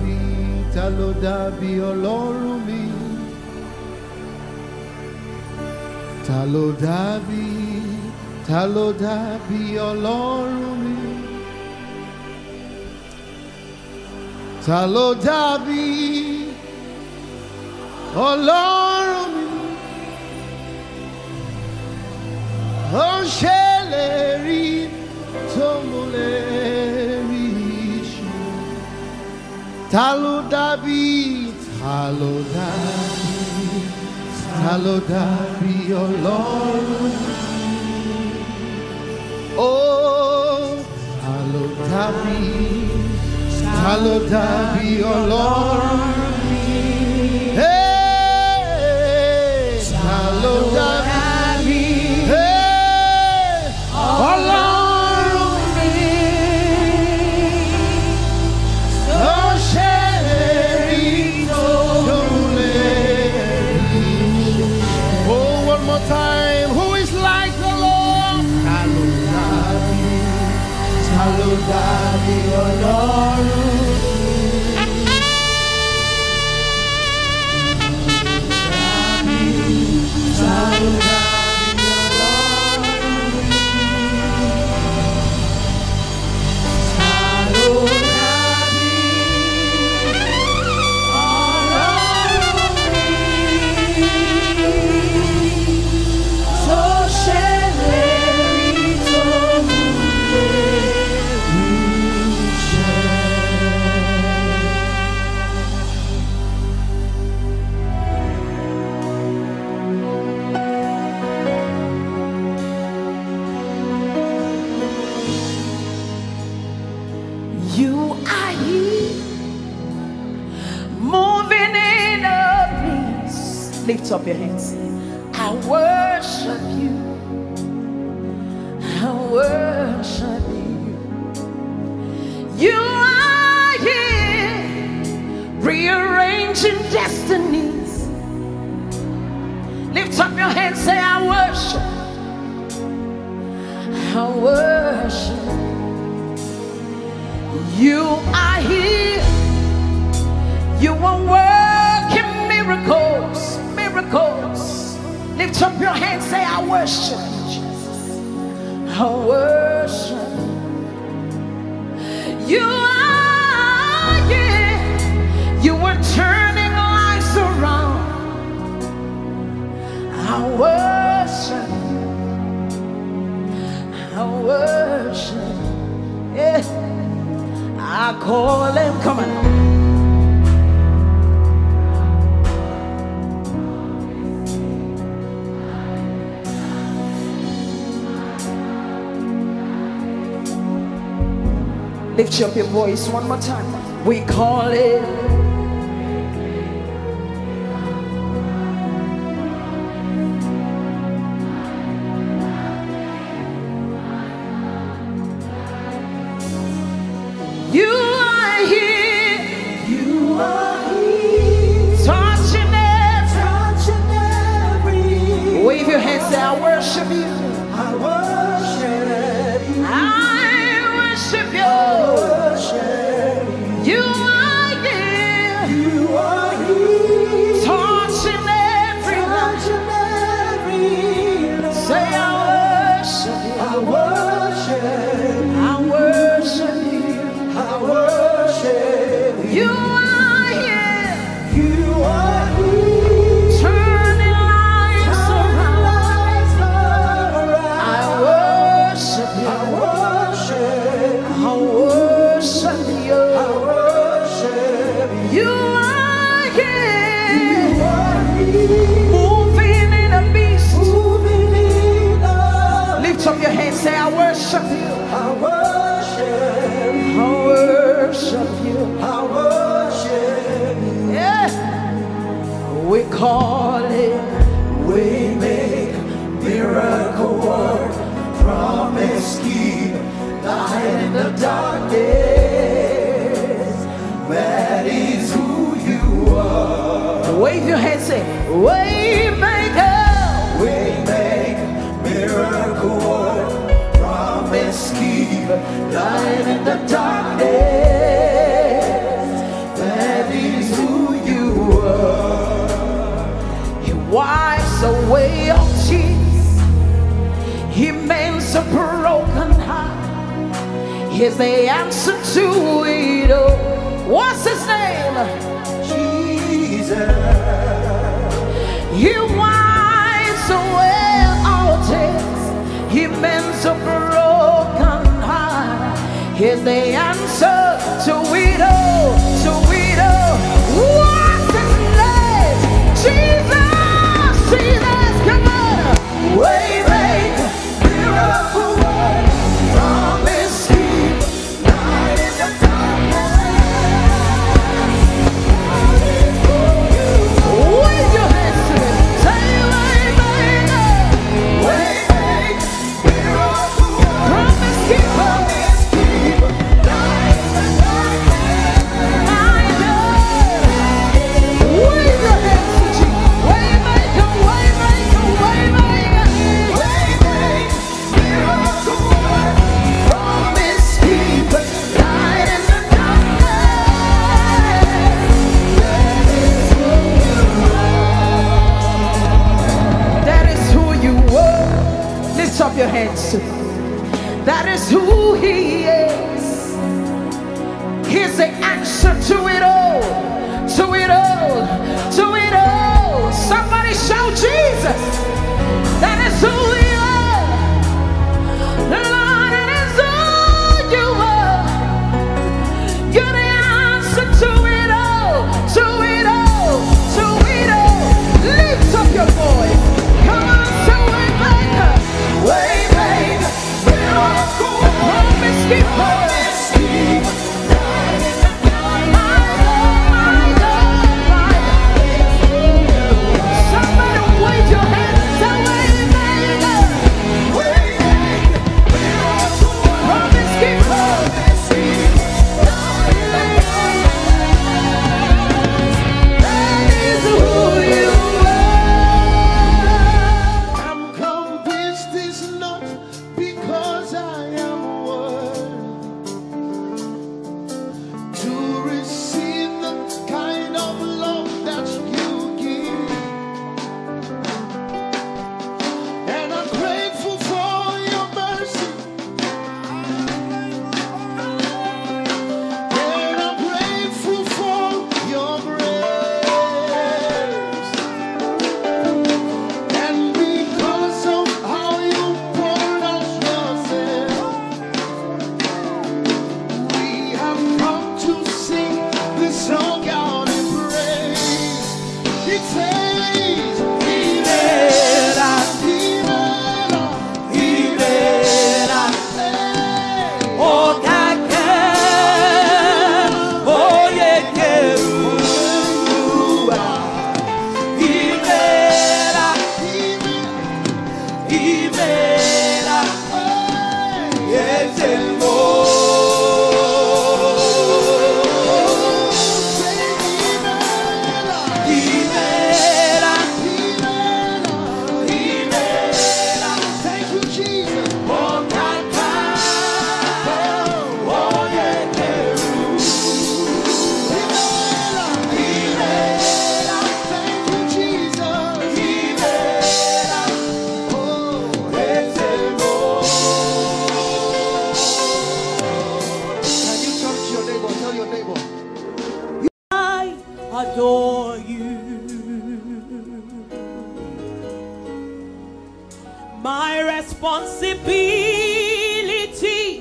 dàbí ta ló dàbí ọlọ́run mi ta ló dàbí ta ló dàbí ọlọ́run mi ta ló ọlọ́run mi ó tó ta ló dàbí ta ló dàbí ta ló dàbí ọlọ́run ó ta ló dàbí ta ló dàbí Hey, ta ló Lift up your hands. I worship you. I worship you. You are here, rearranging destinies. Lift up your hands, say, I worship. I worship. You are here. You are miracles, miracles. Lift up your hands, say, I worship you. I worship you. Are here. You are turning lives around. I worship you. I worship you. Yeah. I call him. Come on. Lift up your voice one more time. We call it. We call it. Waymaker miracle work. Promise keep light in the darkness. That is who you are. Wave your hands, say, Waymaker. Waymaker, miracle work. Promise keep light in the darkness. wipes away all tears. He mends a broken heart. He's the answer to it all. What's his name? Jesus. He wipes away all tears. He mends a broken heart. He's the answer to it all. your hands to. That is who He is. He's the answer to it all. My responsibility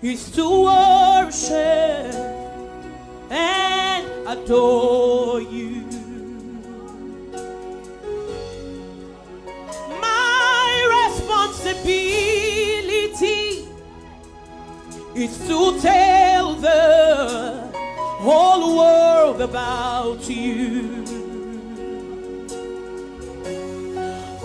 is to worship and adore you. My responsibility is to tell the whole world about you.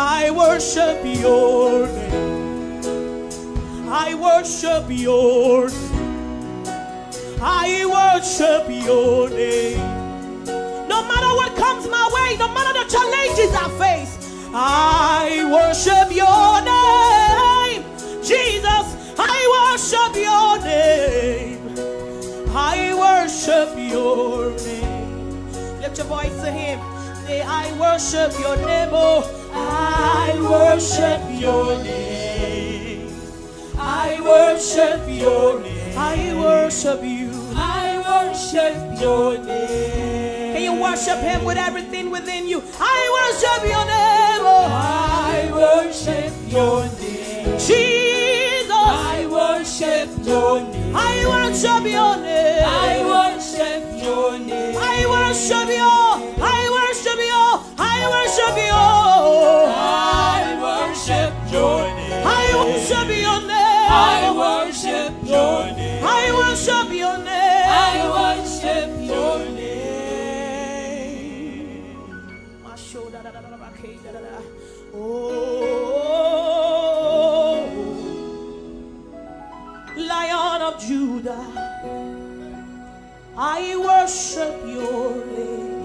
I worship your name. I worship your name. I worship your name. No matter what comes my way, no matter the challenges I face, I worship your name. Jesus, I worship your name. I worship your name. Lift your voice I worship your name. Oh, I worship your name. I worship your name. I worship you. I worship your name. Can you worship him with everything within you? I worship your name. Oh, I worship your name. Jesus. I worship your name. I worship your name. I worship your name. I worship you. I worship you. I worship you. I worship your name. I worship your name. I worship your name. I worship your name. I worship your name. Oh, Lion of Judah, I worship your name.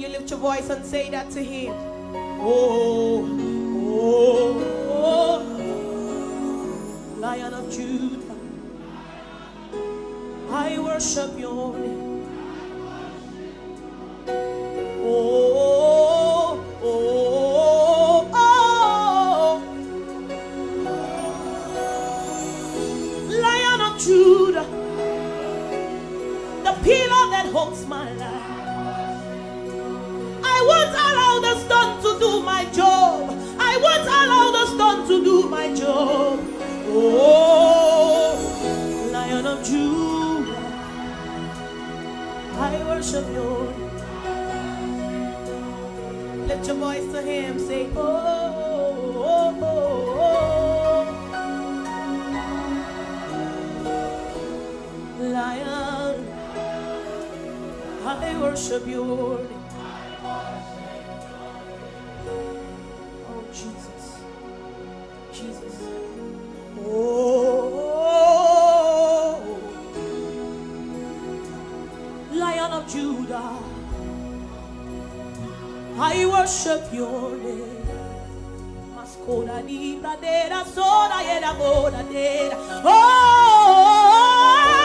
You lift your voice and say that to him? Oh, oh, oh, Lion of Judah, I worship your name. Oh, oh, oh, Lion of Judah, the pillar that holds my life. I won't allow the stone to do my job. I won't allow the stone to do my job. Oh, Lion of Judah, I worship you. Lift your voice to him, say, oh, oh, oh, oh. Lion, I worship you. Oh, Jesus. Jesus. Oh, Lion of Judah, I worship your name. Oh, oh, oh.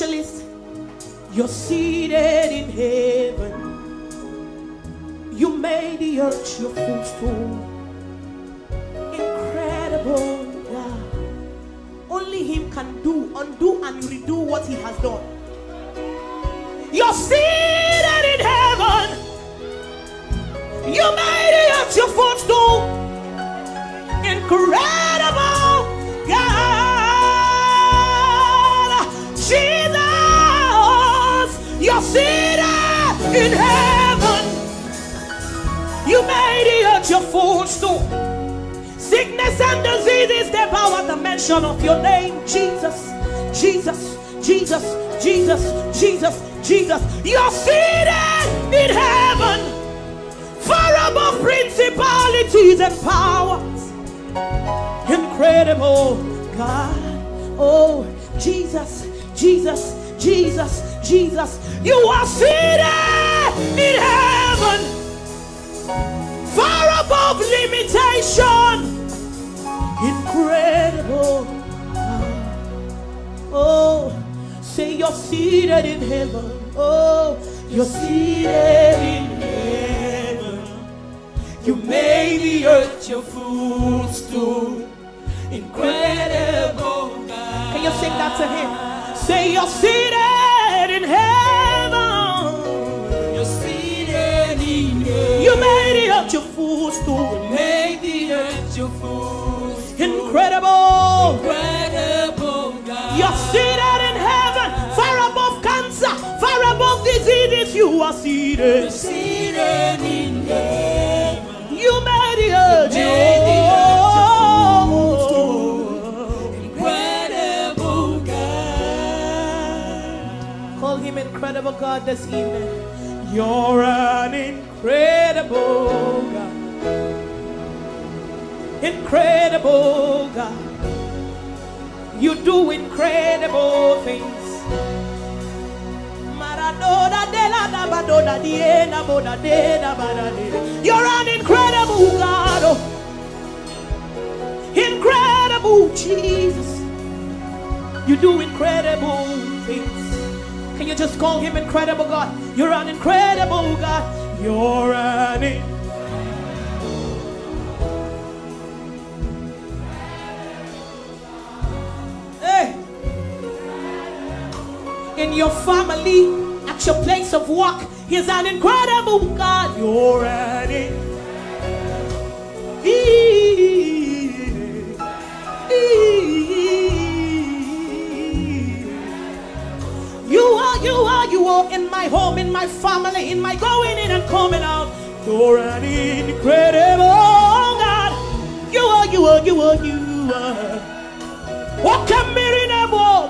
Specialist. You're seated in heaven. You made the earth your footstool. Incredible God. Only him can do, undo, and redo what he has done. You're seated in heaven. You made the earth your footstool. Incredible seated in heaven. You made the earth your footstool. Sickness and diseases, they bow at the mention of your name, Jesus, Jesus, Jesus, Jesus, Jesus, Jesus. You're seated in heaven, far above principalities and powers. Incredible God. Oh, Jesus, Jesus, Jesus, Jesus. You are seated in heaven far above limitation. Incredible. Oh, say you're seated in heaven. Oh, you're seated in heaven. You made the earth your footstool. Incredible God. Can you sing that to him? Say you're seated in heaven. You're seated in heaven. You made it up your footstool. made the earth your footstool. Incredible. Incredible God. You're seated in heaven, far above cancer, far above diseases. You are seated. You're seated in heaven. Incredible God this evening. You're an incredible God. Incredible God. You do incredible things. You're an incredible God. oh. Incredible Jesus. You do incredible things. Can you just call him incredible God? You're an incredible God. You're an in- Hey. In your family, at your place of work, he's an incredible God. You're an in- You are, you are, you are in my home, in my family, in my going in and coming out. You're an incredible God. You are, you are, you are, you are. What a miracle!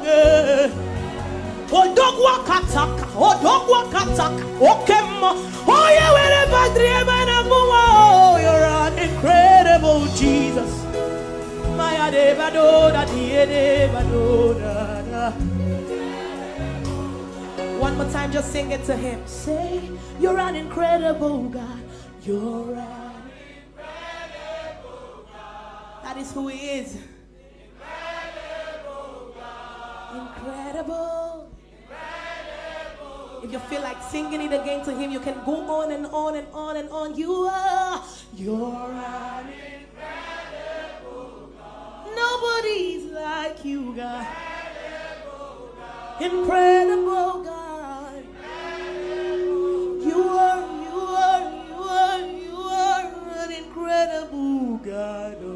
Odogwa kataka, odogwa kataka, okemo. Oh, yeah, wherever driven and oh, you're an incredible Jesus. Maya de badoda, die de badoda. One more time, just sing it to him. Say, You're an incredible God. You're an incredible God. That is who he is. Incredible. If you feel like singing it again to him, you can go on and on and on and on. You are, you're an incredible God. Nobody's like you, God. Incredible God. God,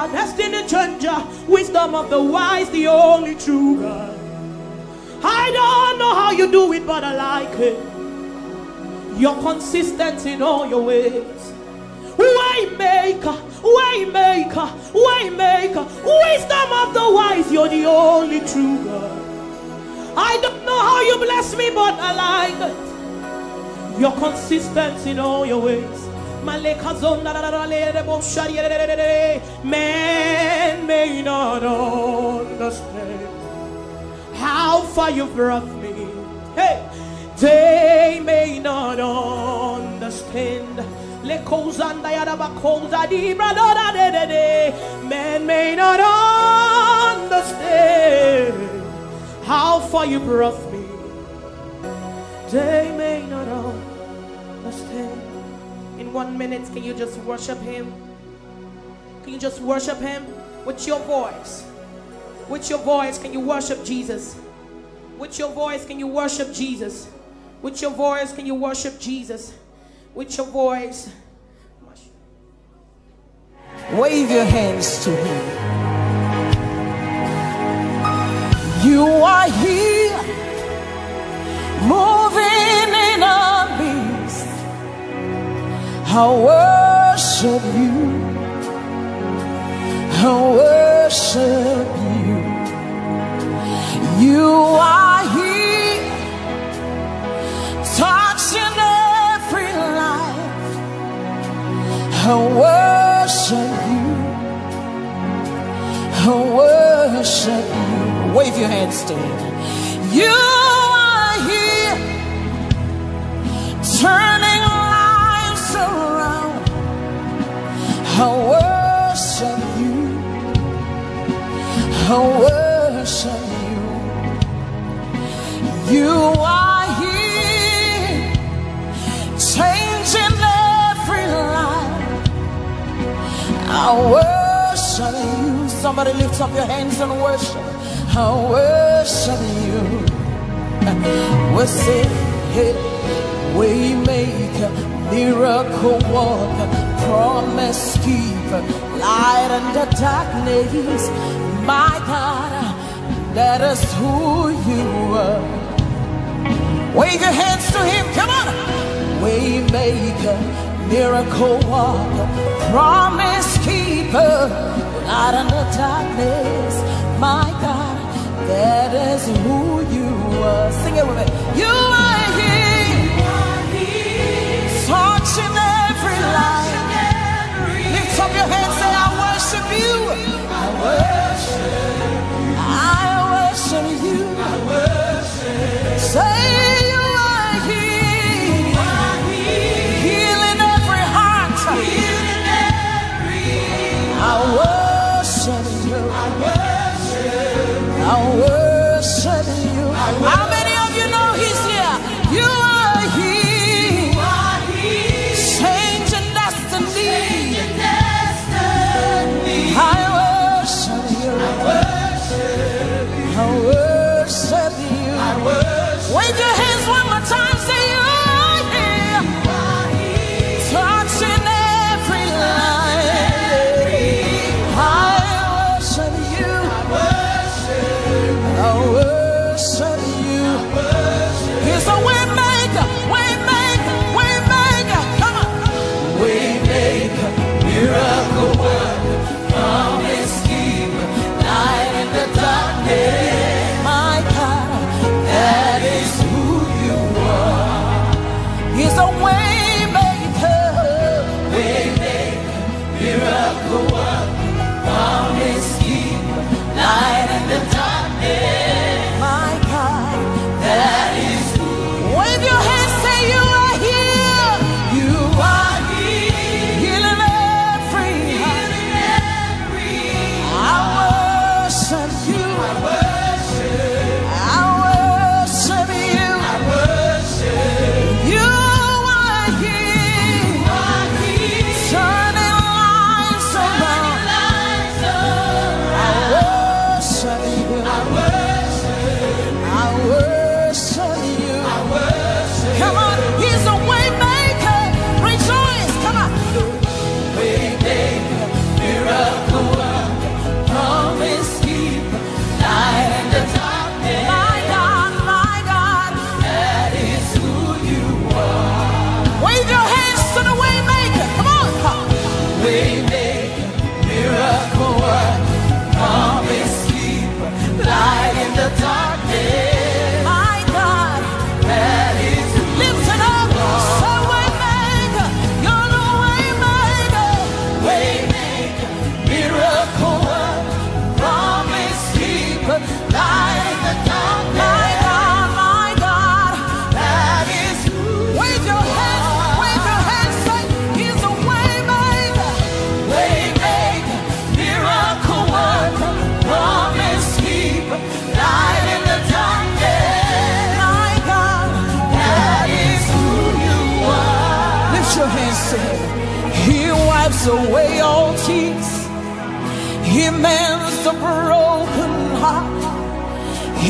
Changer, destiny changer. Wisdom of the wise, the only true God. I don't know how you do it, but I like it. You're consistent in all your ways. Waymaker, waymaker, waymaker, wisdom of the wise, you're the only true God. I don't know how you bless me, but I like it. You're consistent in all your ways. Man may not understand how far you've brought me. Hey, they may not understand. Man may not understand how far you brought me. They may not understand. In one minute, can you just worship Him? Can you just worship Him with your voice? With your voice, can you worship Jesus? With your voice, can you worship Jesus? With your voice, can you worship Jesus? With your voice. Wave your hands to him. You are here, moving in our midst. I worship you. I worship you. You are here, touching every life. I worship you. I worship you. Wave your hands to him. You are here, turning lives around. I worship. I worship you. You are here, changing every life. I worship you. Somebody lift up your hands and worship. I worship you. We sing, say, we make a miracle walk, promise keeper, light in the darkness my God, that is who you are. Wave your hands to him, come on! Waymaker, miracle walker, promise keeper, light in the darkness, my God, that is who you are. Sing it with me. You are here, touching every life. Lift up your hands, say, I worship you. I worship you. I worship you.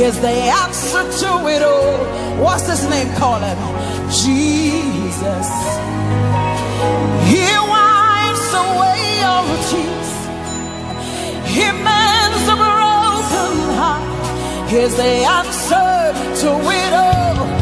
is the answer to it all. What's his name call him? Jesus. He wipes away all tears. He mends a broken heart. Here's the answer to it all.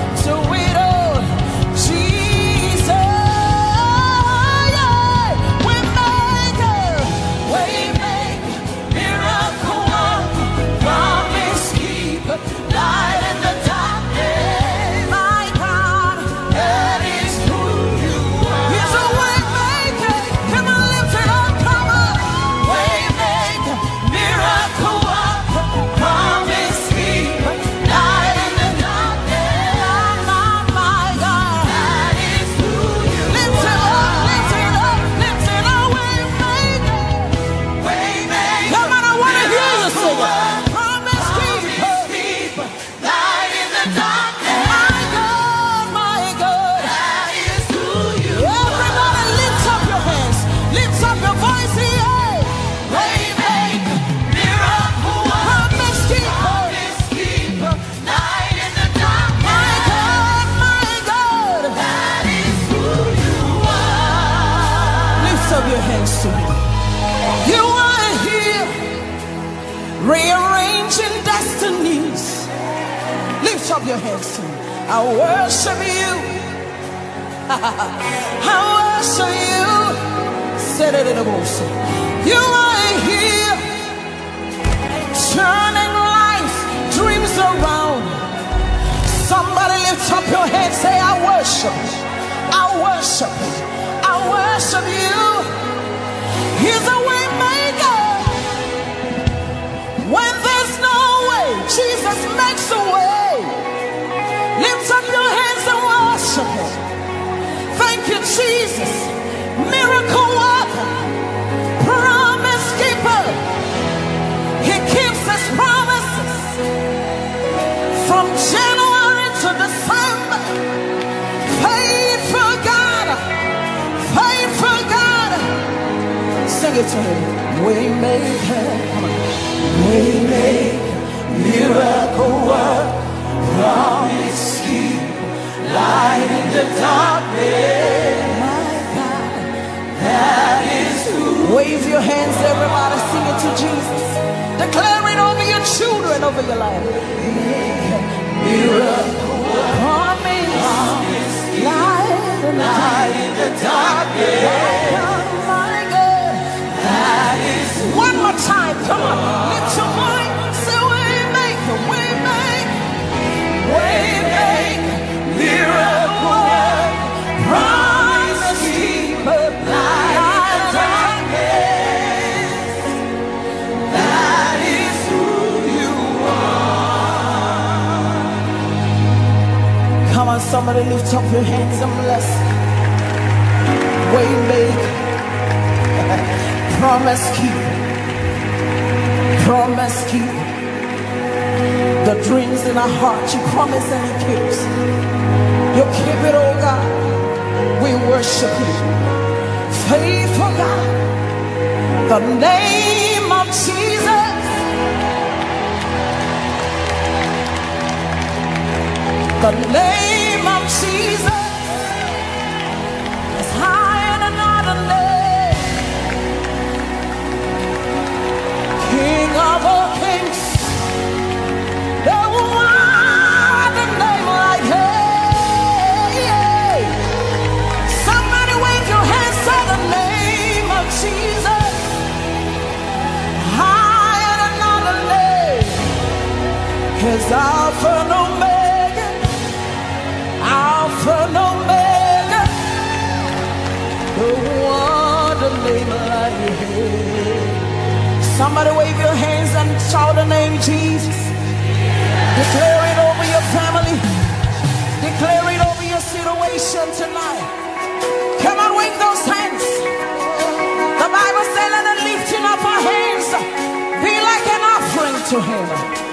I worship you. I worship you. Said it in a voice. You are here, turning life, dreams around. Somebody lift up your hands, say, I worship. I worship. I worship you. He's a way maker. When there's no way, Jesus makes a way. Jesus. Miracle worker, promise keeper. He keeps his promises from January to December. Faithful God, faithful God. Sing it to him. We make Come. We make miracle work, promise keep light in the darkness. Wave your hands, everybody. Sing it to Jesus. Declare it over your children, over your life. Miracle promise, light in the darkness. One more time. Come on, lift your voice. Say, we make, we make, we make miracle somebody lift up your hands and bless. Waymaker, promise keeper, promise keeper. The dreams in our heart you promise and He keeps. You keep it, oh God. We worship you, faithful God. The name of Jesus. The name Somebody wave your hands and shout the name Jesus. Declare it over your family. Declare it over your situation tonight. Come on, wave those hands. The Bible says, let the lifting up our hands be like an offering to Him.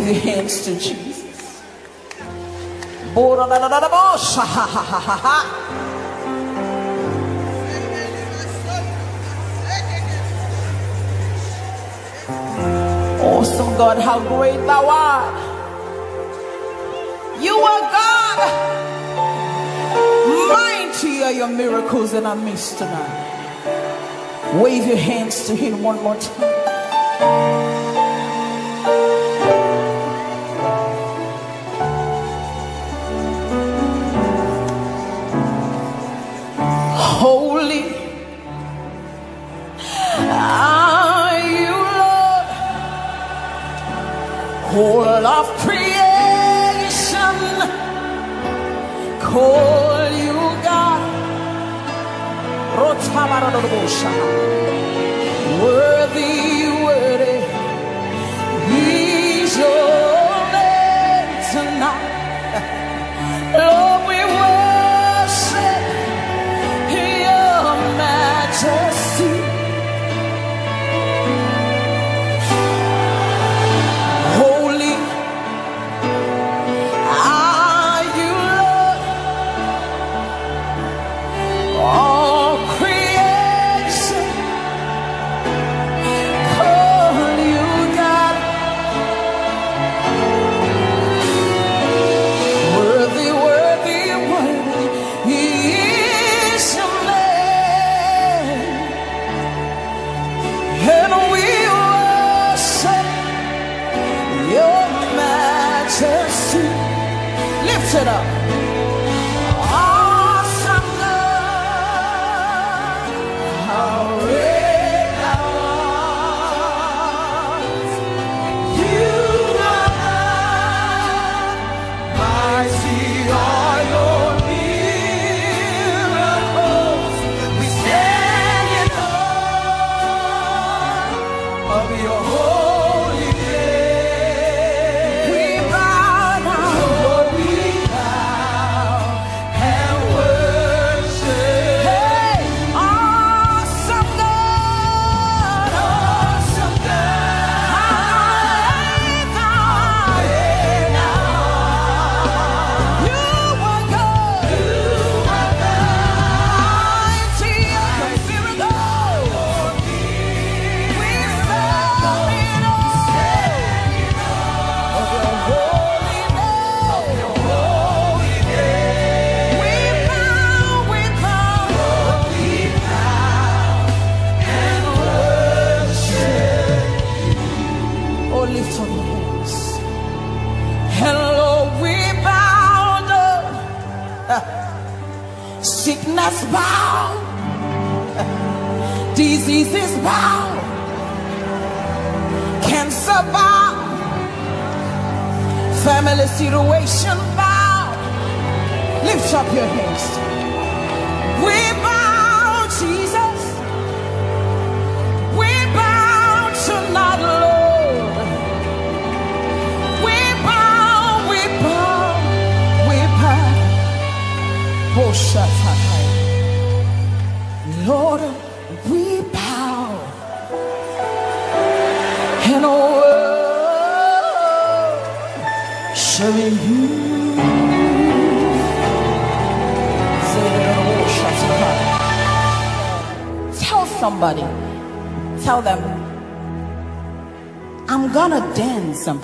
Wave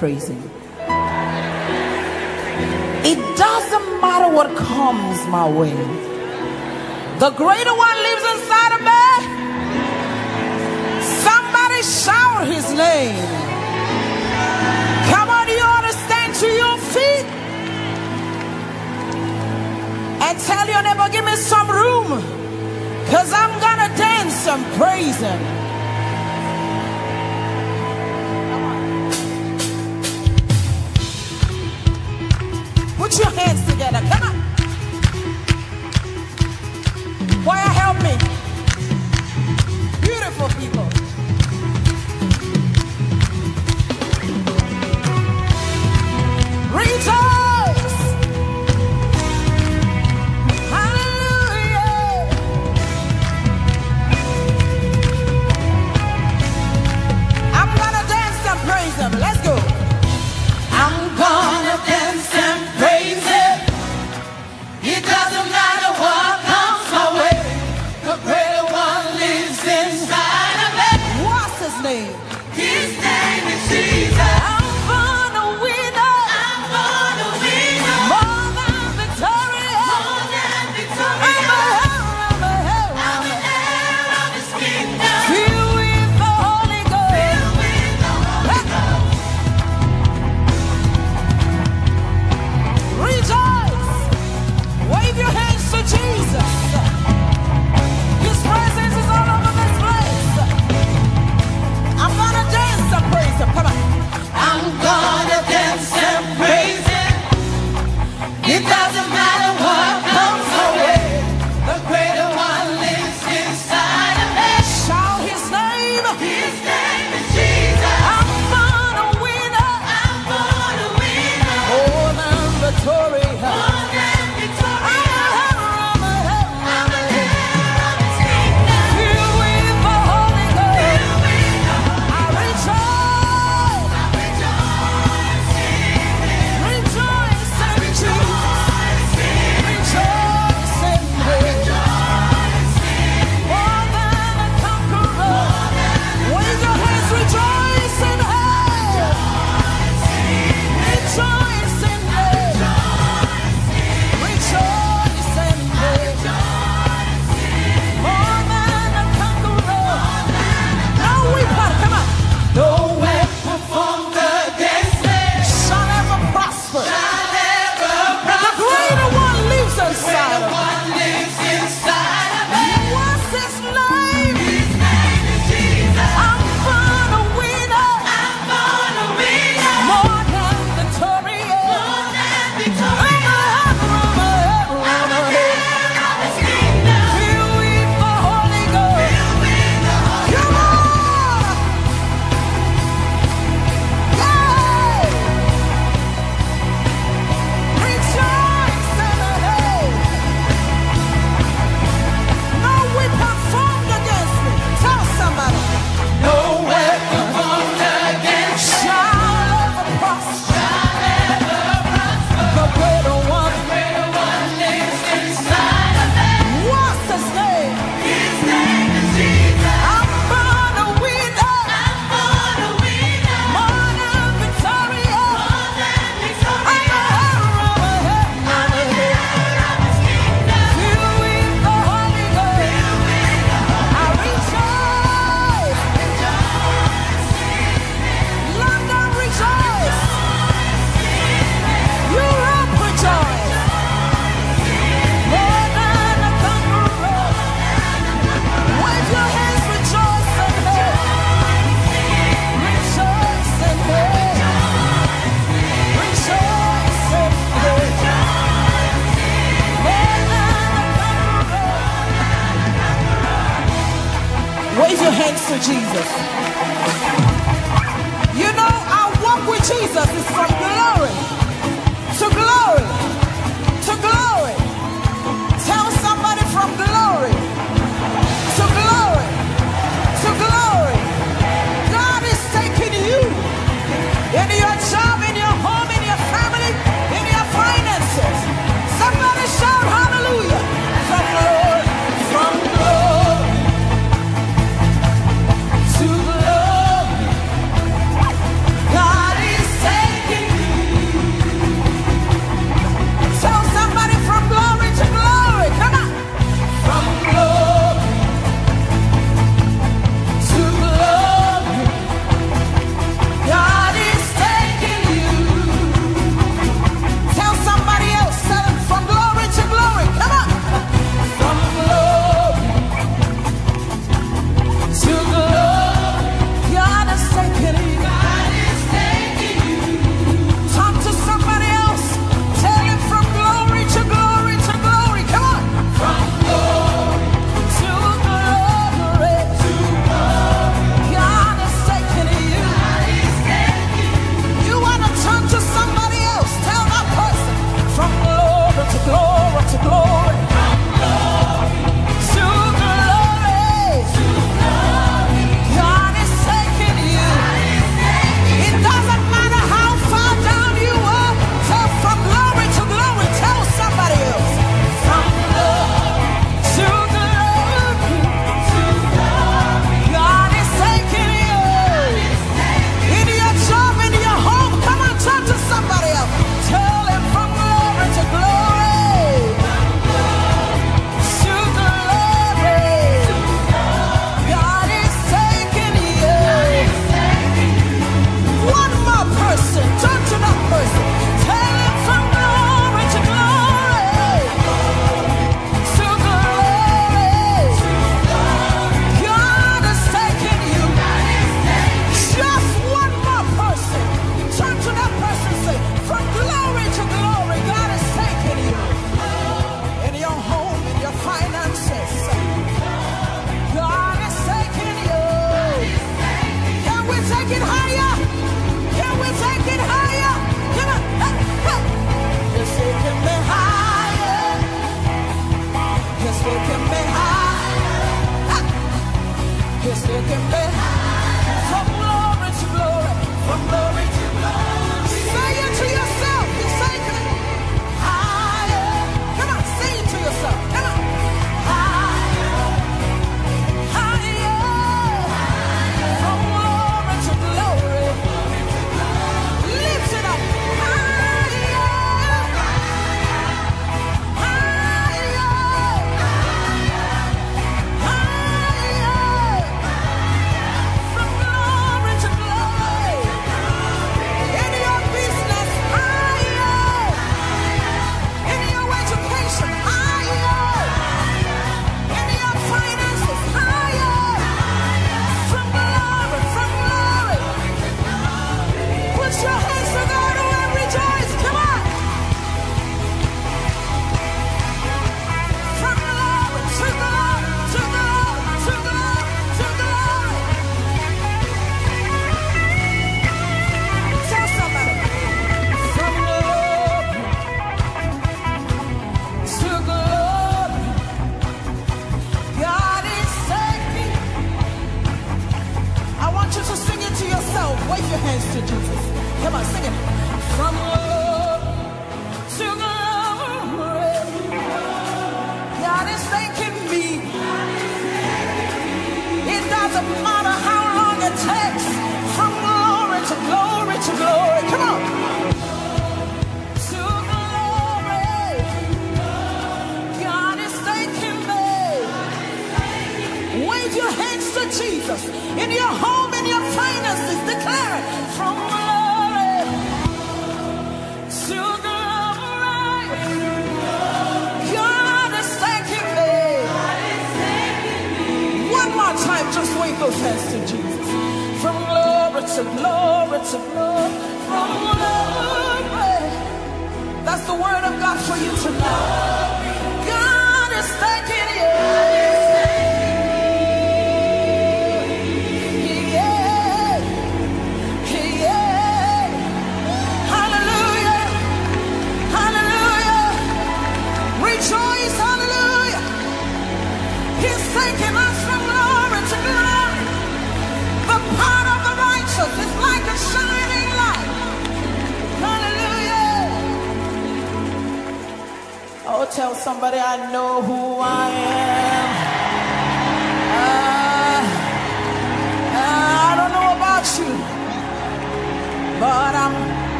dance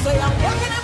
I know. Say I'm walking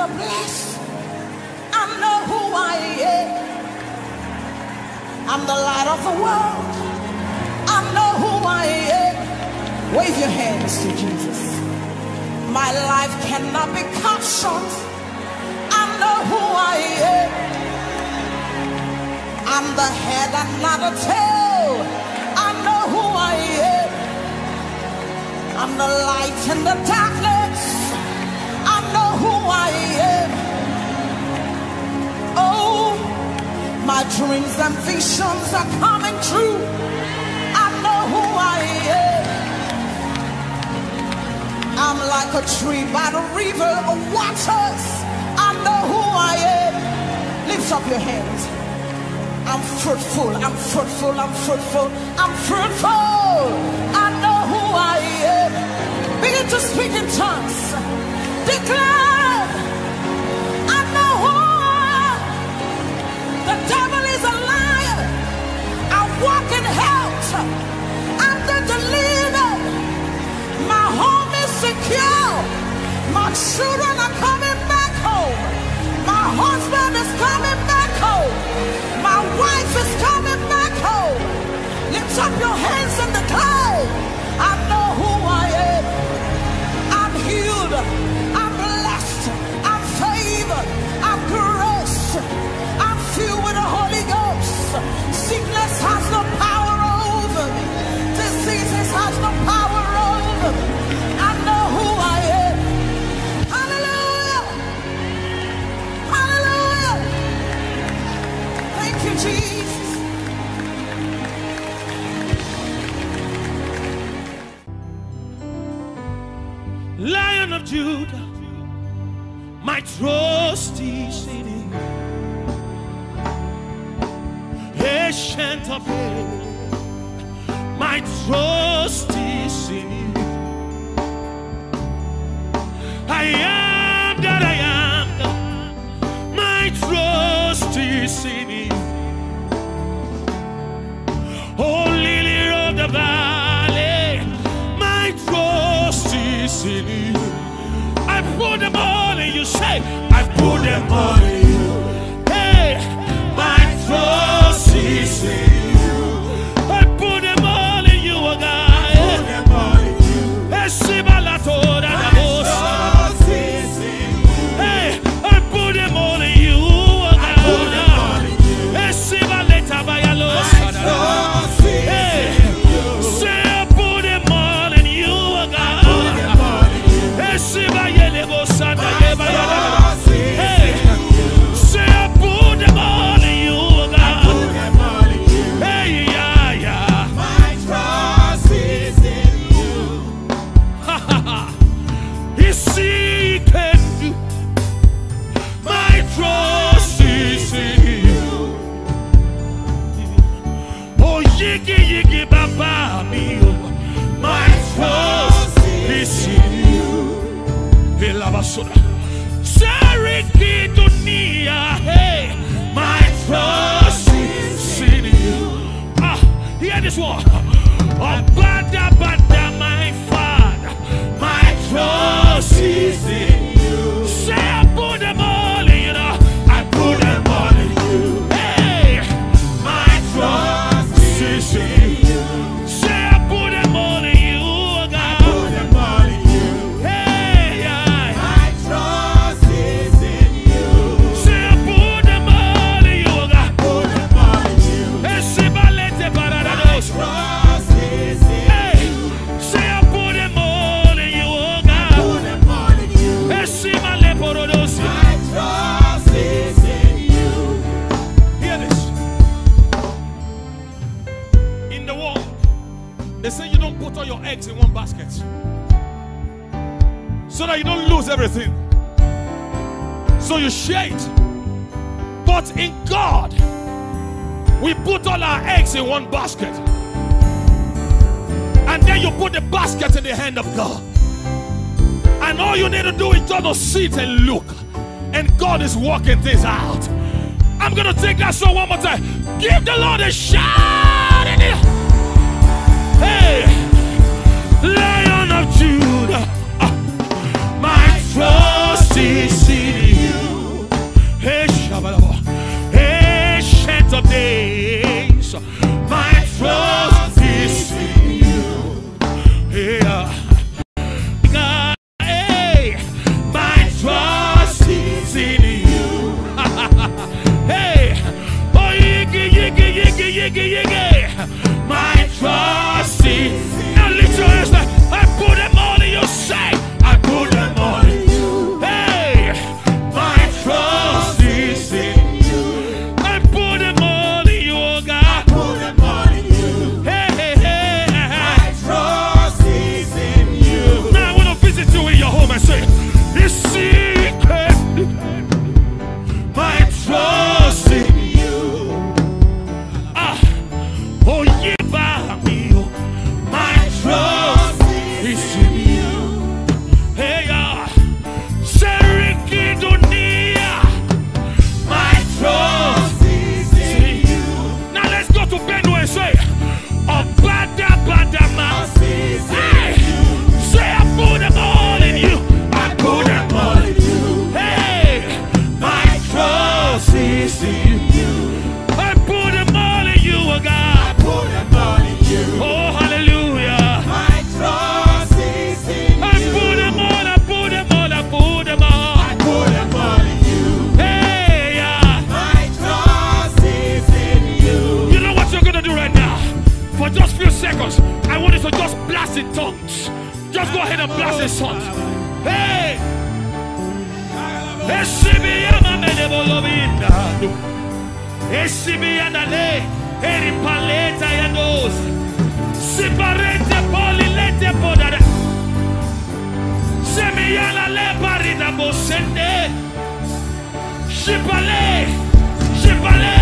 the blessed. I know who I am. I'm the light of the world. I know who I am. Wave your hands to Jesus. My life cannot be cut short. I know who I am. I'm the head and not the tail. I know who I am. I'm the light in the darkness. Who I am. Oh, my dreams and visions are coming true. I know who I am. I'm like a tree by the river of waters. I know who I am. Lift up your hands. I'm fruitful, I'm fruitful, I'm fruitful, I'm fruitful. I know who I am. Begin to speak in tongues. Declare, I'm the delivered. My home is secure. My children are coming back home. My husband is coming back home. My wife is coming back home. Lift up your hands in the. I know who I am. I'm healed. I'm blessed. I'm favored. I'm graced. I'm filled with the Holy Ghost. Sickness has no power of Judah, my trust is in you. Ancient of days, my trust is in. I am that I am, my trust is in. Oh, lily of the valley, my trust is in you. Put them all in you. Say, I put them all in you. Hey, my trust is in hear everything. So you share it. But in God, we put all our eggs in one basket. And then you put the basket in the hand of God. And all you need to do is just sit and look. And God is working things out. I'm going to take that song one more time. Give the Lord a shout in. Hey, trust is in you. Hey, Shabbat, hey of days, my trust. Esibianale, Eripaleta Yanos, Siparete Polilete Podada, Semiana Leparida Bosende, Shipale, Shipale.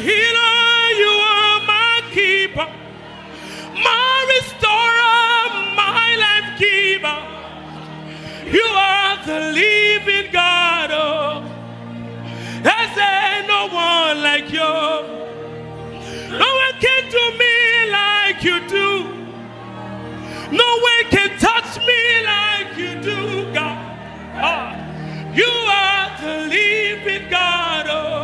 Healer, you are my keeper, my restorer, my life giver. You are the living God. Oh, say no one like you. No one can do me like you do. No one can touch me like you do, God. Ah, you are the living God. Oh,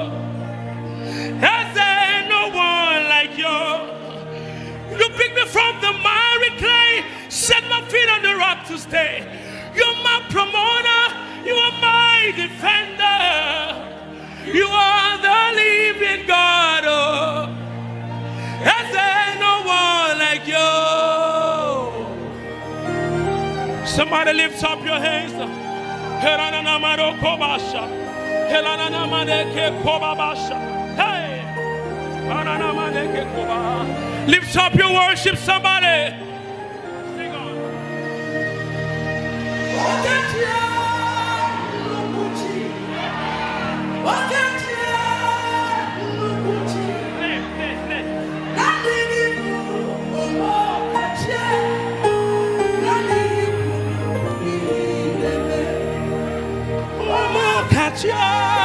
you. You pick me from the miry clay, set my feet on the rock to stay. You're my promoter, you are my defender. You are the living God. Oh. I say no one like you. Somebody lift up your hands. Hey. Lift up your worship, somebody. Sing on. Play,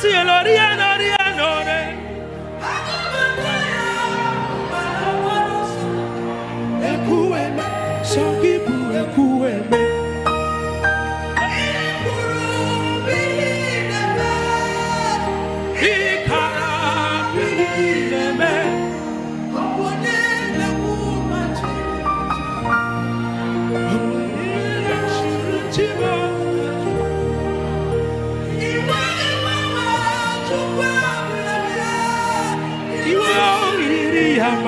cielo, Ariana, Ariana.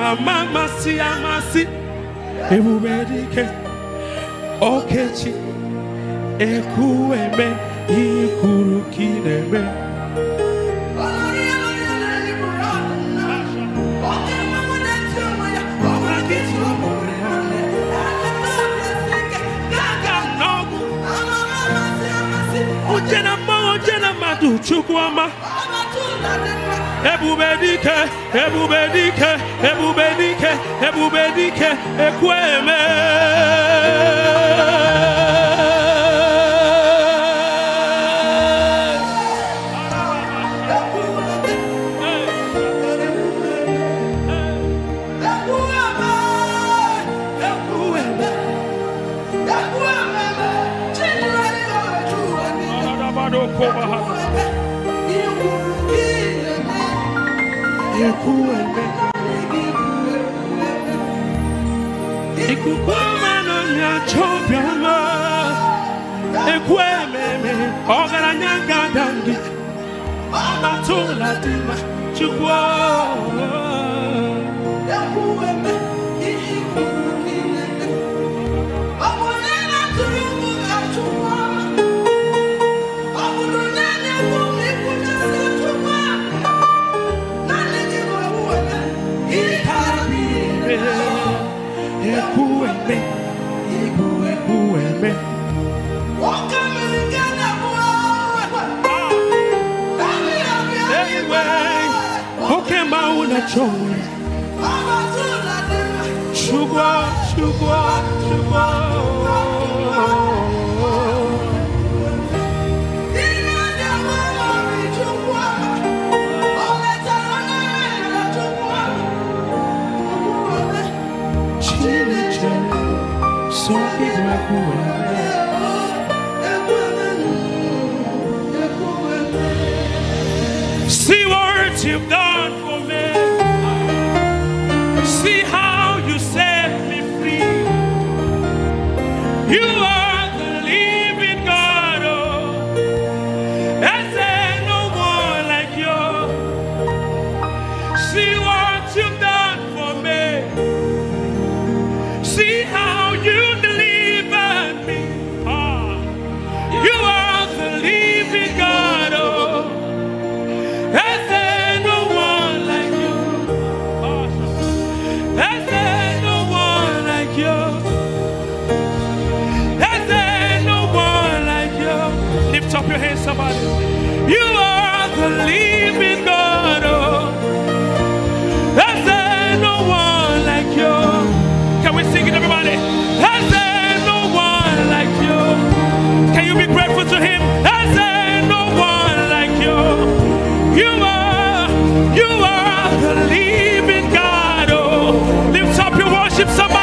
mama masị amasị ebube dike okechi ekwueme ihe kwuru ebube dike ebube dike ebube dike ebube dike ekweme. Ikuku ọma n'ọnya chọbịama ekwememe ọgaranya ngada ndị ọgbatụla dị mma chukwu mmanwụ na-achọ onwe chukwu you be grateful to Him? I say, no one like you. You are, you are the living God. Oh, lift up your worship, somebody.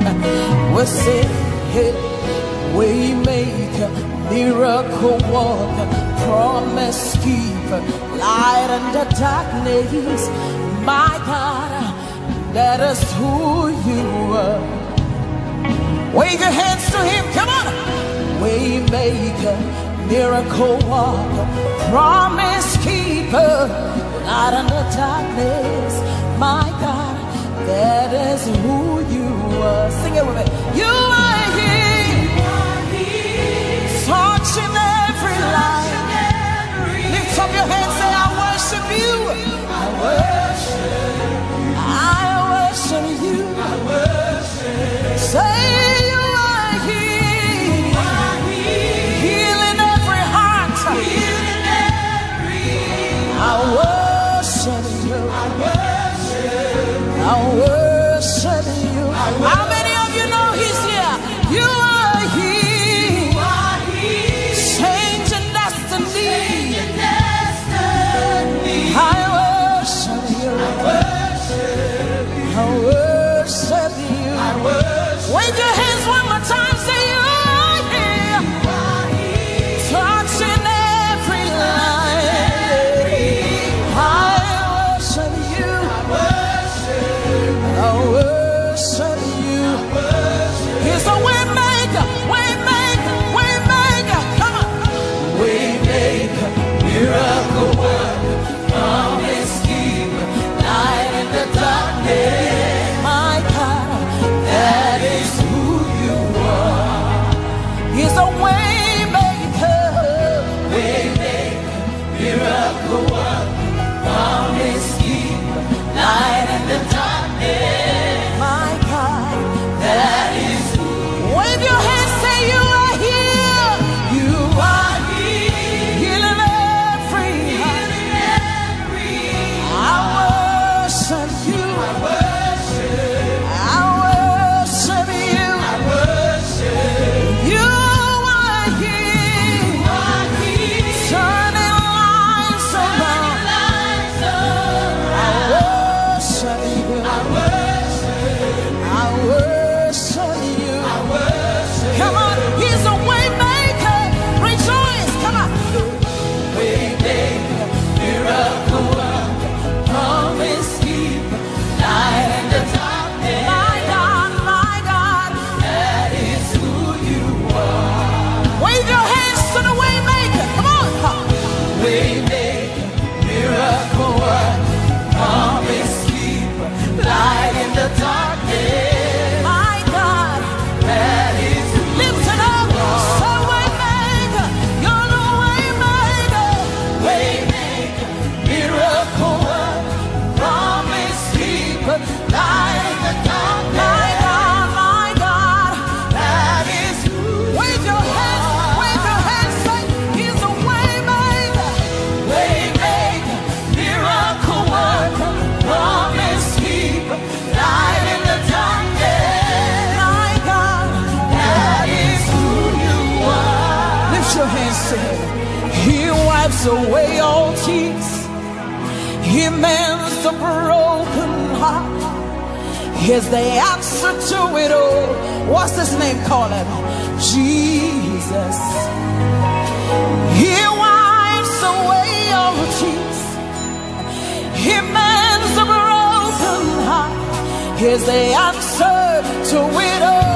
We're it, we make miracle walker, promise keeper, light in the darkness. My God, that is who you are. Wave your hands to him, come on! Way maker, miracle walker, promise keeper, light in the darkness. My God, that is who you world. Sing it with me. You are here, touching every life. Lift up your hands, say, I worship you. I worship you. I worship you. Is the answer to it all. What's his name calling? Jesus. He wipes away all tears. He mends a broken heart. Is the answer to it all.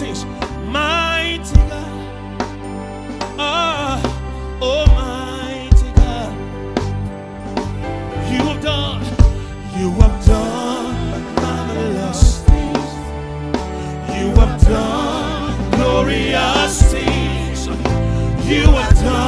Things. Mighty God. Ah, Almighty God. You have done, you have done marvelous things. You have done glorious things. You have done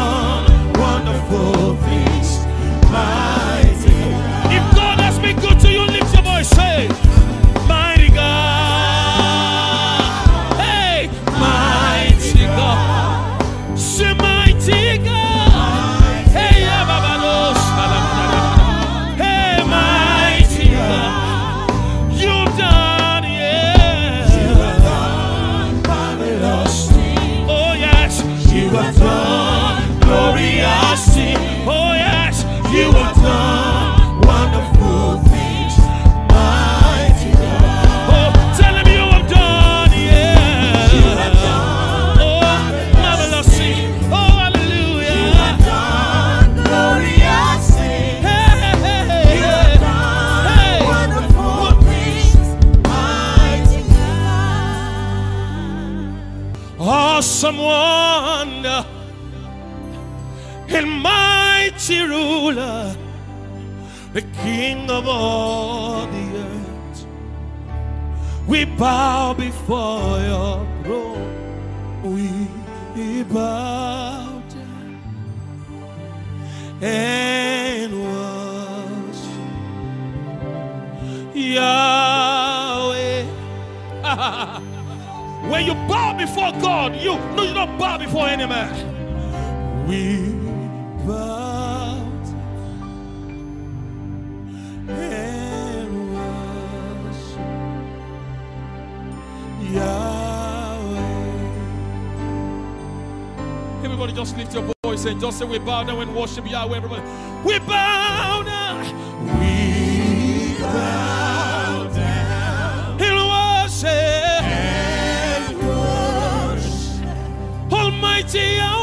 King of all the earth. We bow before your throne. We bow down and worship Yahweh. When you bow before God, you no, you don't bow before any man. We voice and just say, We bow down and worship Yahweh. Everybody, we bow down. We bow down and worship. Almighty Yahweh. Yahweh.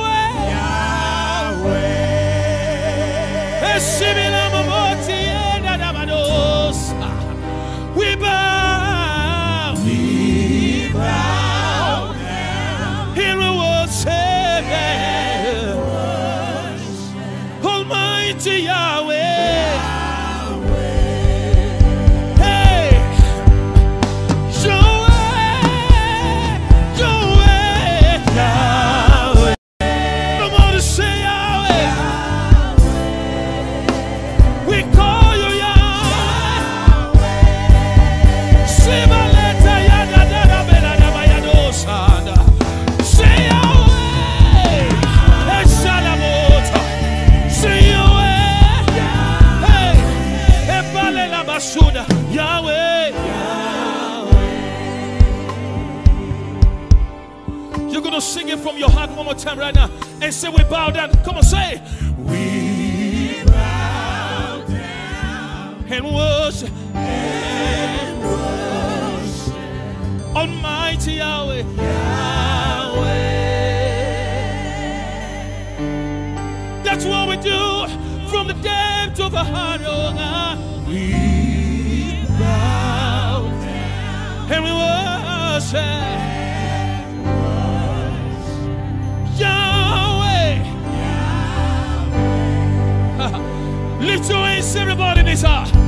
Time right now and say we bow down. Come on, say. We bow down and worship Almighty Yahweh. Yahweh. That's what we do from the depth of our heart, oh God. We bow down and we worship. Lift your hands, everybody this house.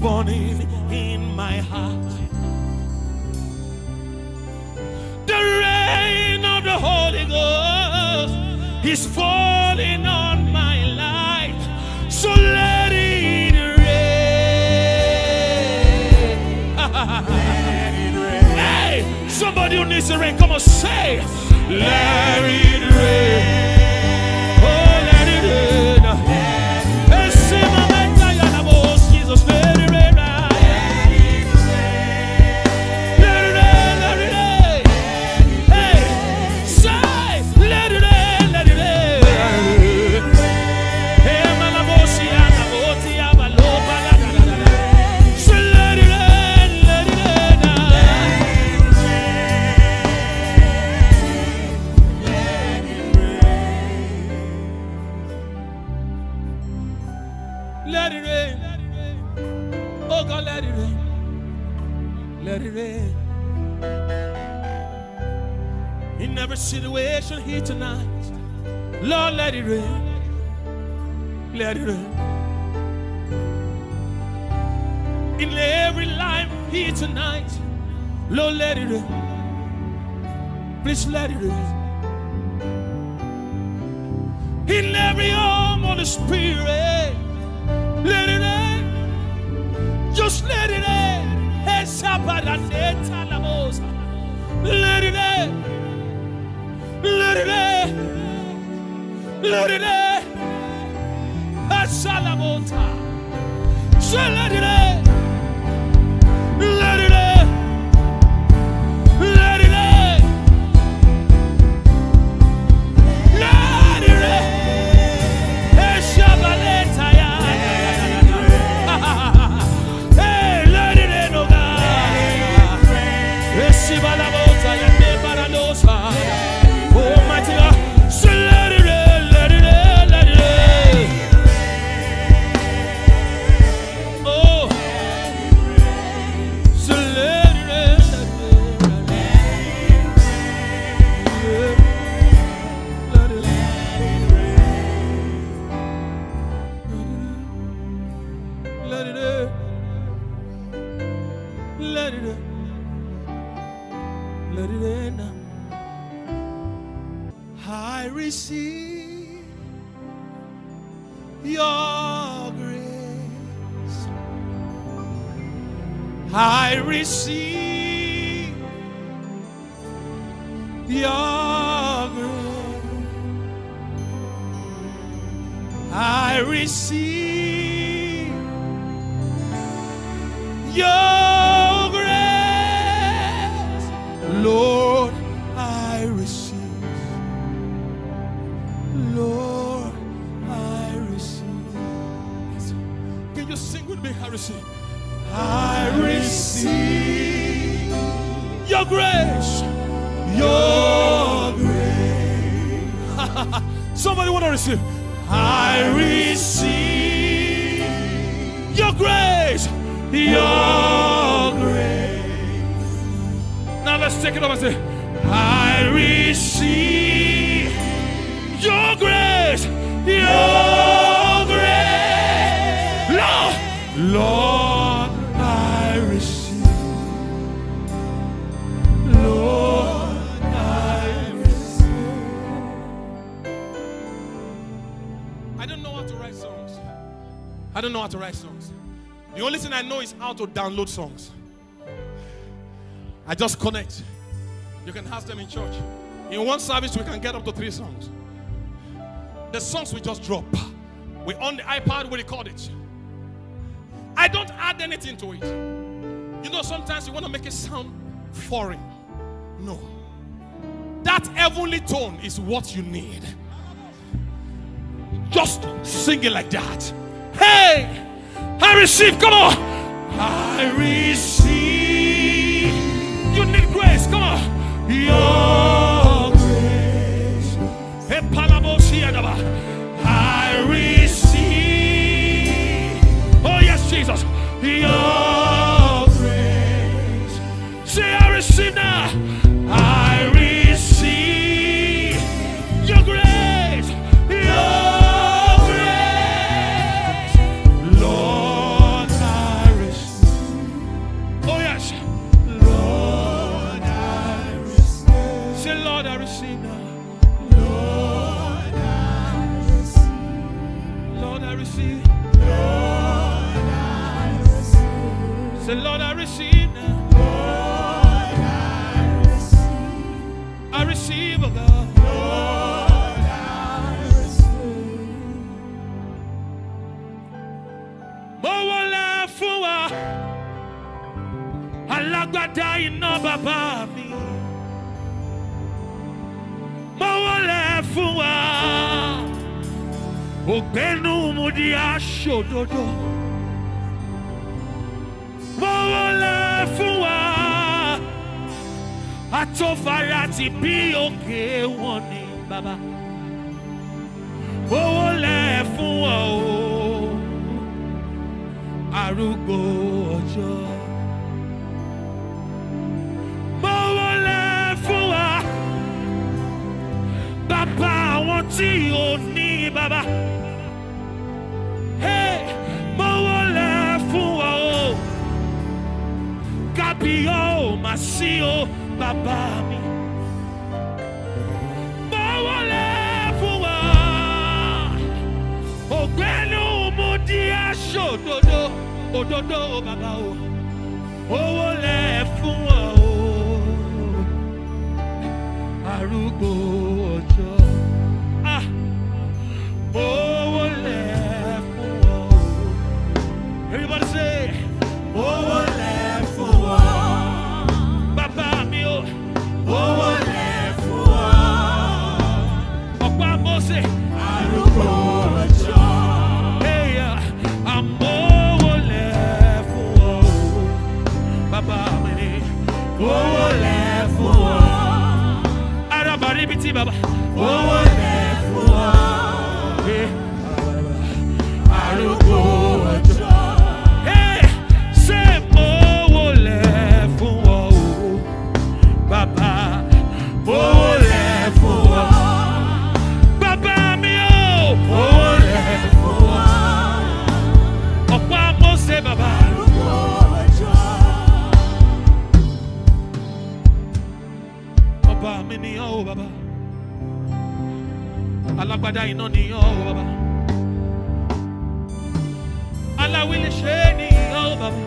burning in my heart. The rain of the Holy Ghost is falling on my life. So let it rain. let it rain. Hey, somebody who needs the rain, come on, say, let it rain. Situation here tonight, Lord, let it rain. Let it rain. In every life here tonight, Lord, let it rain. Please let it rain. In every home of the Spirit, let it rain. Just let it rain. Let it rain. Let it rain. Let to download songs. I just connect. You can ask them in church. In one service, we can get up to three songs. The songs we just drop. We on the iPad, we record it. I don't add anything to it. You know, sometimes you want to make it sound foreign. No. That heavenly tone is what you need. Just sing it like that. Hey, I receive. Come on. I receive. You need grace. Come on. Your grace. I receive. Oh, yes, Jesus. Your alágbádá iná bàbá mi. Mo wọlé fún wa, ògbénu mu di aṣòdodo. Mo wọlé fún wa, àtọ́fara ti bí òkè wọn ni bàbá. Mo wọlé fún wa o arúgbó ọjọ́. Tí ò ní bàbá. Mo wọlé fún ọ o. Kábíyó mà sí o bàbá mi. mo wọlé fún ọ ògbẹ́nu mo di aṣọ òdodo. Òdodo bàbá o. Owó lẹ fún ọ o. Arúgbó arábàrí bíi alágbádá iná ni ọ́ o bàbá. Aláwílé ṣe ni ọ́ o bàbá.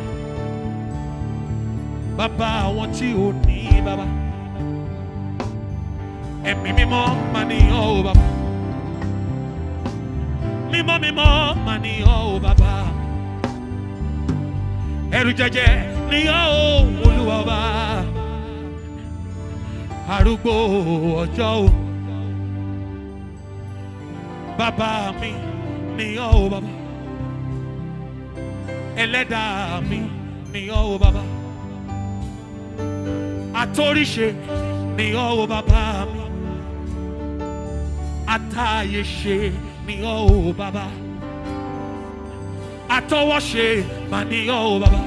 Bàbá àwọn tí ò ní bàbá. Ẹ̀mí mímọ́ mà ni ọ́ o bàbá. Mímọ́ mímọ́ mà ni ọ́ o bàbá. Ẹrù jẹjẹ ni ọ́ o olúwa ọba. Arúgbó ọjọ́ o bàbá mi ni ọ́ o bàbá ẹlẹ́dàá mi ni ọ́ o bàbá àtòríṣe ni ọ́ o oh, bàbá mi. Àtàyèṣe ni ọ́ o oh, bàbá àtọwọ́ṣe mà ni ọ́ bàbá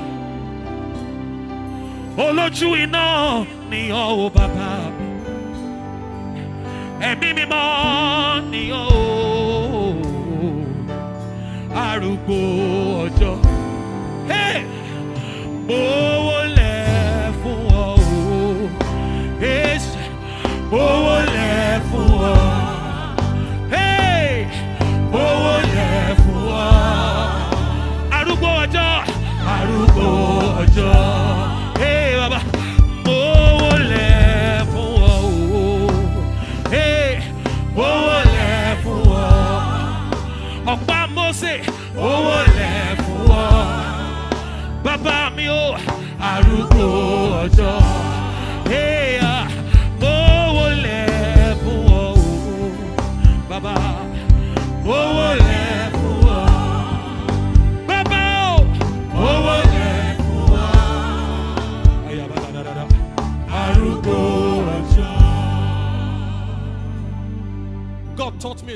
olójú iná ni ọ́ o oh, bàbá mi. Ẹ̀mí ni ọ́ arúgbó ọjọ́. Mo wọlé fún ọ o. Mo wọlé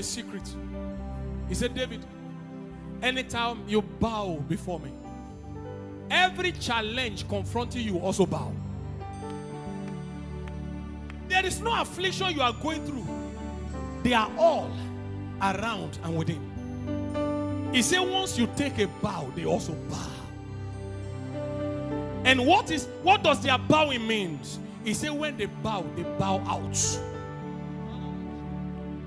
a secret. He said, David, anytime you bow before me, every challenge confronting you also bow. There is no affliction you are going through, they are all around and within. He said, once you take a bow, they also bow. And what is what does their bowing means? He said, when they bow, they bow out.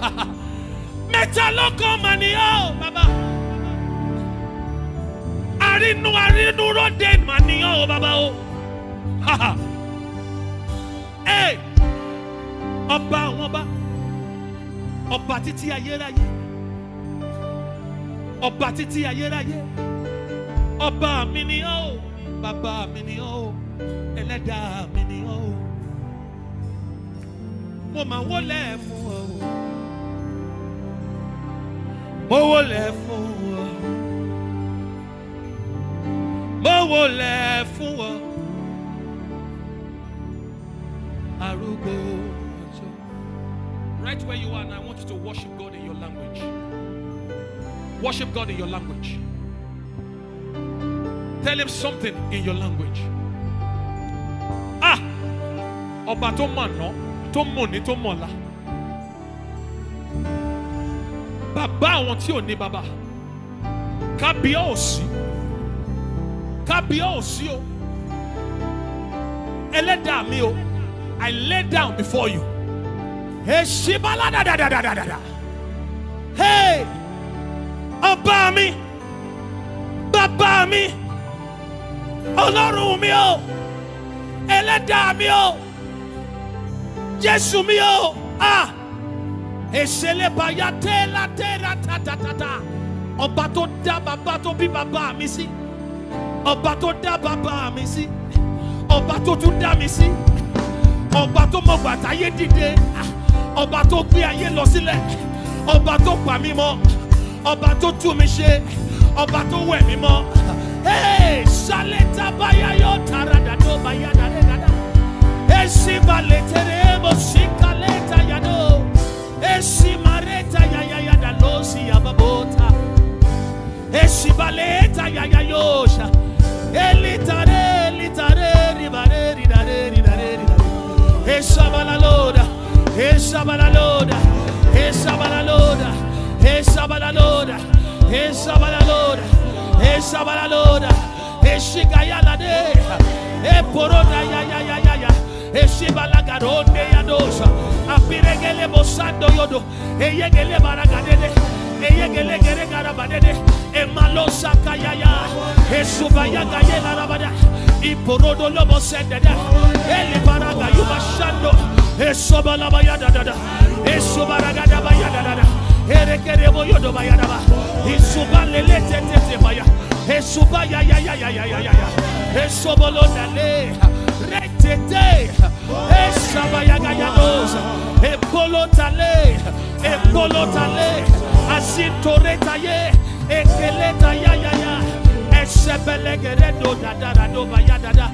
mẹ́ta lọ́kàn mà ní ọ́ bàbá. Àrínú àrínú ròde mà ní ọ́ bàbá o. Ẹ ọba àwọn ọba ọba títí ayérayé ọba títí ayérayé ọba mi ni o bàbá mi ni ọ́ o ẹlẹ́dàá mi o. mo máa wọlé fún Right where you are now, I want you to worship God in your language. Worship God in your language. Tell him something in your language. Ah! Ọba tó mọ̀ tó mọ̀ ní tó mọ̀ la. Bàbá àwọn tí ò ní bàbá. Kábíyèsí. Kábíyèsí o. Ẹlẹ́dàá mi o. I lay down before you. Èsìbálá dàdàdàdàdàdà. Hey! Ọba mi! Bàbá mi! Ọlọ́run mi o! Ẹlẹ́dàá mi o! Jésù mi o! Ah! Ọba tó dá bàbá tó bí bàbá mi sí. Ọba tó dá bàbá mi sí. Ọba tó tún dá mi sí. Ọba tó mọ̀ gbàtáyé dìde. Ọba tó gbé ayé lọ sílẹ̀. Ọba tó pa mí mọ́. Ọba tó tú mi ṣe. Ọba tó wẹ̀ mí mọ́. Sálẹ̀ tábáyá yóò tara dàdó báyá dàdé dàdá. Esi baletere mo sikaleta yado. Esi mareta ya ya ya da losi ya babota. Esi baleta ya ya yosha. Elitare elitare ribare ridare ridare ridare. Esa balaloda. Esa balaloda. Esa balaloda. Esa balaloda. Esa balaloda. Esa balaloda. Esi gayala de. E poroda ya ya ya ya ya. Eshibalagaronde yadosa. Apiregele bosando yodo. Eyegele baragadede. Eyegele gere garabadede. Emalosa kayaya. Esubaya gayela rabada. Iporodo lobo sendede. Eli baraga yuba shando. Esobala bayada dada. Esubaragada bayada dada. Erekere boyodo bayada ba. Isubalele tete baya. Esubaya ya ya ya ya ya ya ya. Esobolo dale. Retete. Esabayagayadosa. Epolotale. Epolotale. Asintoretaye. Ekeleta ya ya ya. Esebelegeredo dadara do bayada da.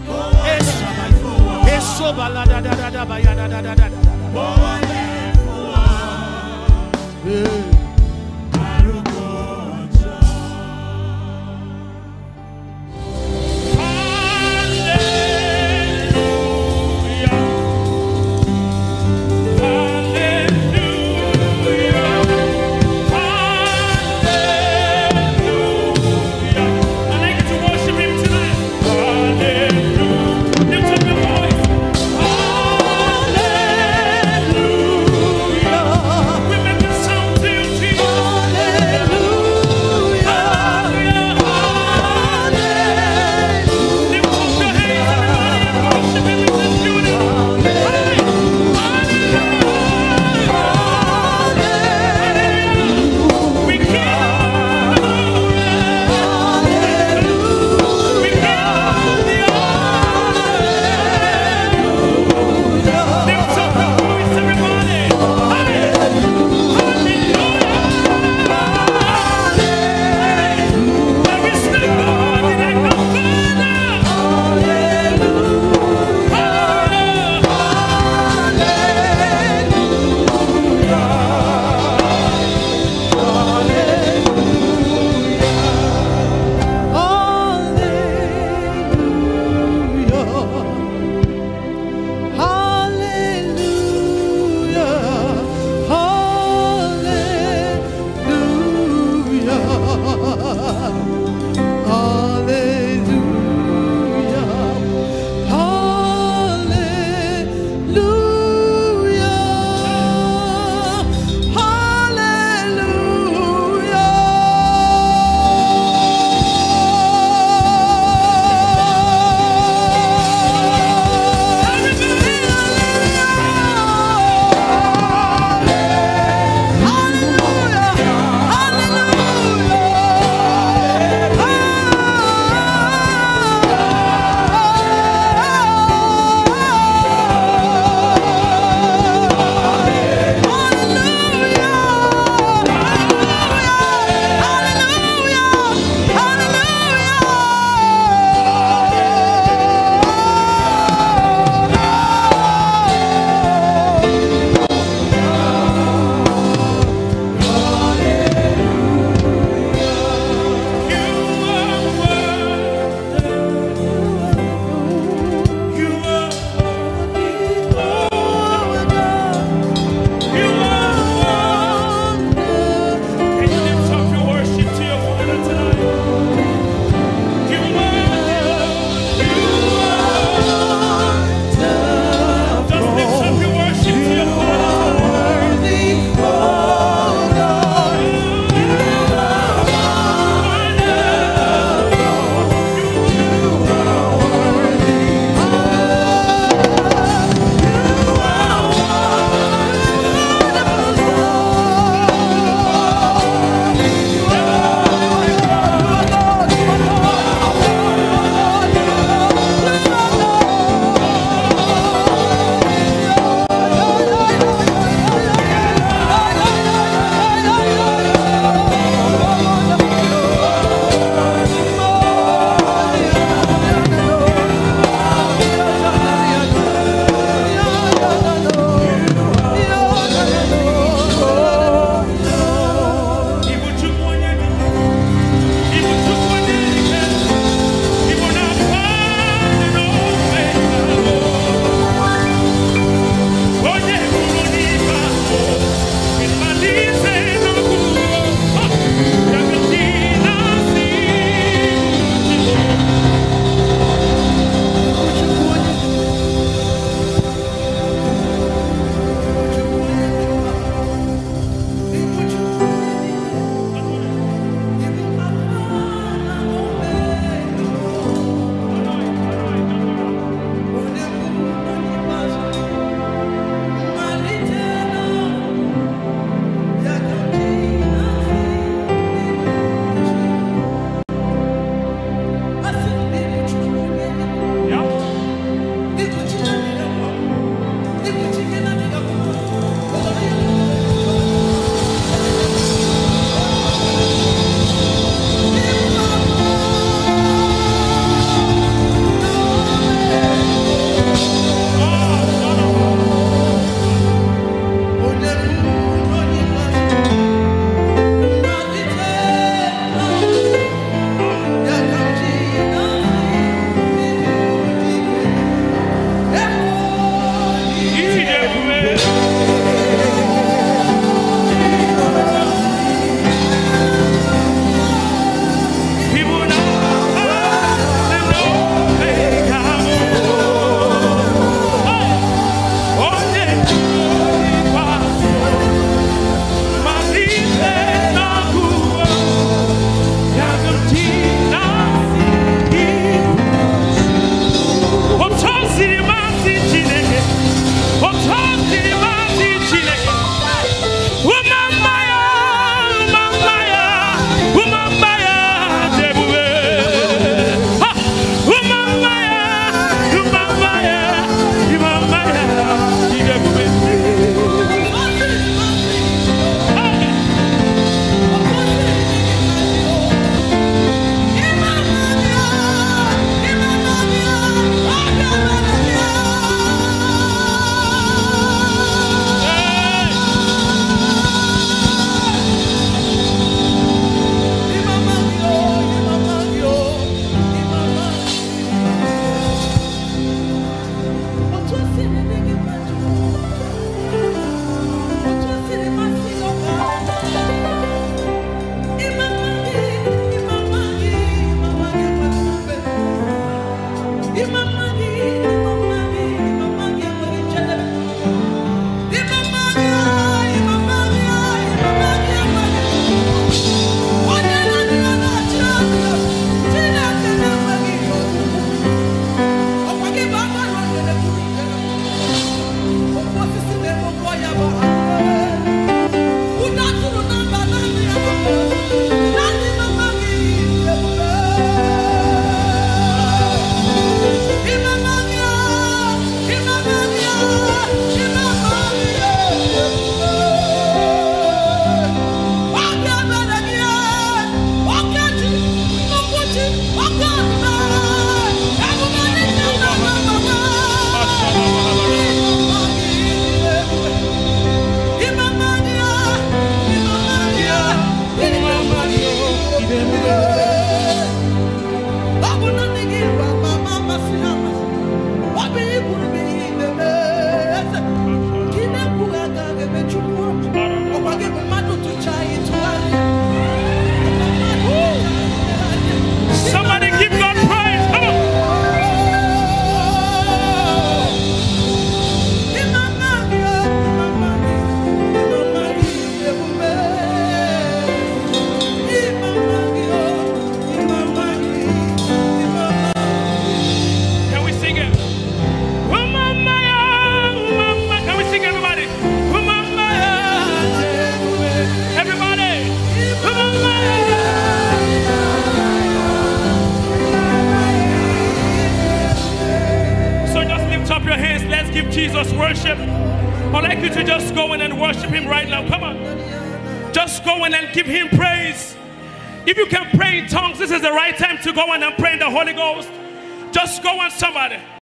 Go on, somebody.